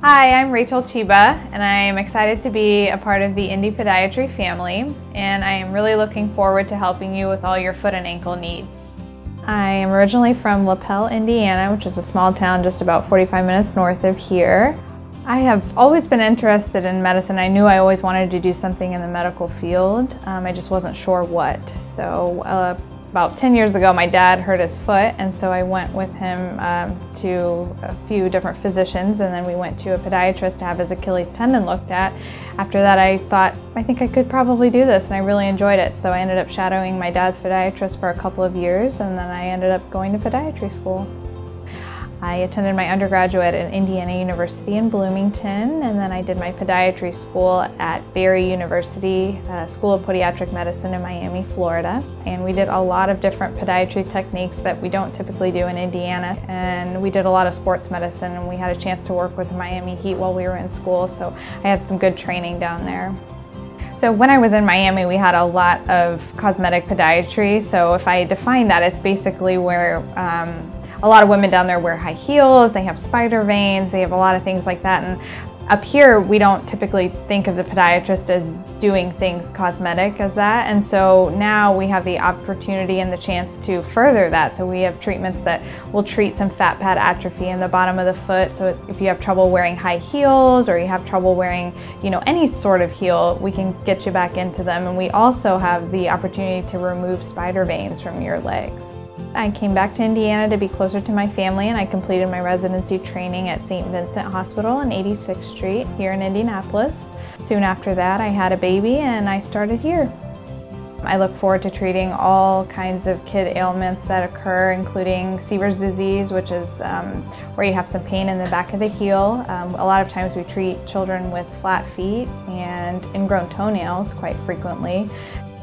Hi, I'm Rachel Chhiba, and I am excited to be a part of the Indy Podiatry family, and I am really looking forward to helping you with all your foot and ankle needs. I am originally from Lapel, Indiana, which is a small town just about 45 minutes north of here. I have always been interested in medicine. I knew I always wanted to do something in the medical field. Um, I just wasn't sure what. So uh, about 10 years ago, my dad hurt his foot, and so I went with him um, to a few different physicians, and then we went to a podiatrist to have his Achilles tendon looked at. After that, I thought, I think I could probably do this, and I really enjoyed it. So I ended up shadowing my dad's podiatrist for a couple of years, and then I ended up going to podiatry school. I attended my undergraduate at Indiana University in Bloomington, and then I did my podiatry school at Barry University uh, School of Podiatric Medicine in Miami, Florida. And we did a lot of different podiatry techniques that we don't typically do in Indiana. And we did a lot of sports medicine, and we had a chance to work with Miami Heat while we were in school, so I had some good training down there. So when I was in Miami, we had a lot of cosmetic podiatry. So if I define that, it's basically where um, a lot of women down there wear high heels, they have spider veins, they have a lot of things like that. And up here, we don't typically think of the podiatrist as doing things cosmetic as that. And so now we have the opportunity and the chance to further that. So we have treatments that will treat some fat pad atrophy in the bottom of the foot. So if you have trouble wearing high heels or you have trouble wearing, you know, any sort of heel, we can get you back into them. And we also have the opportunity to remove spider veins from your legs. I came back to Indiana to be closer to my family and I completed my residency training at St. Vincent Hospital on 86th Street here in Indianapolis. Soon after that I had a baby and I started here. I look forward to treating all kinds of kid ailments that occur, including Sever's disease, which is um, where you have some pain in the back of the heel. Um, a lot of times we treat children with flat feet and ingrown toenails quite frequently.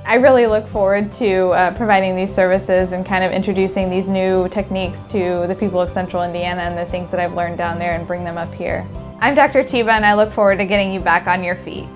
I really look forward to uh, providing these services and kind of introducing these new techniques to the people of Central Indiana and the things that I've learned down there and bring them up here. I'm Dr. Chhiba and I look forward to getting you back on your feet.